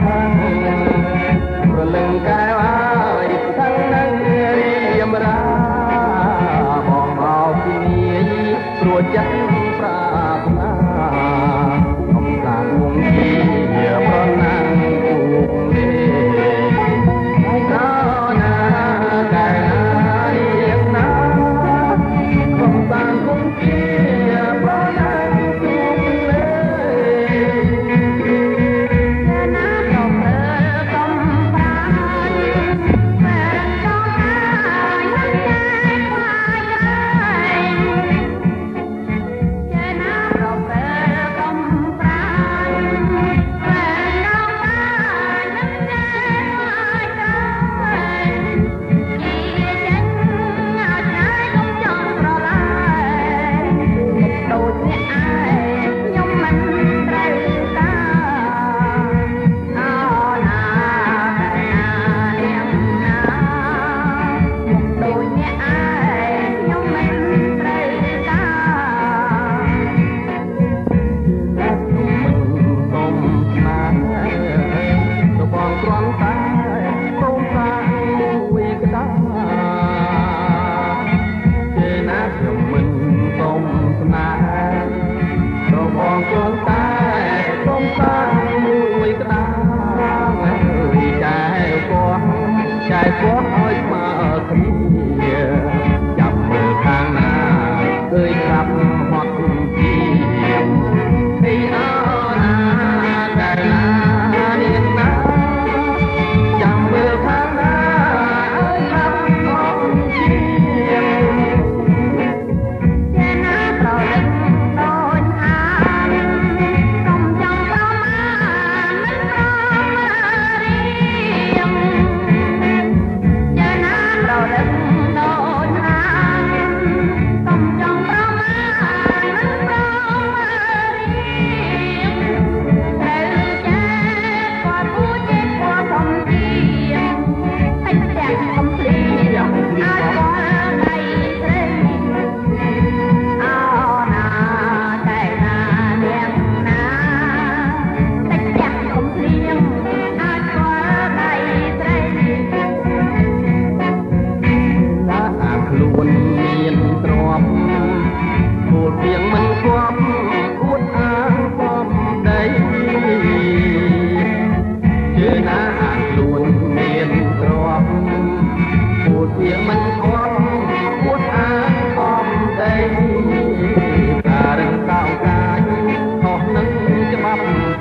ខាង យគាត់ឲ្យស្មើគ្នាចាំមើលខាងណាឃើញចាប់ហត់ពី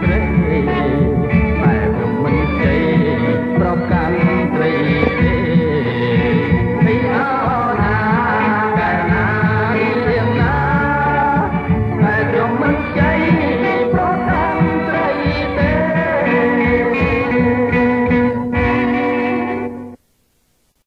cree.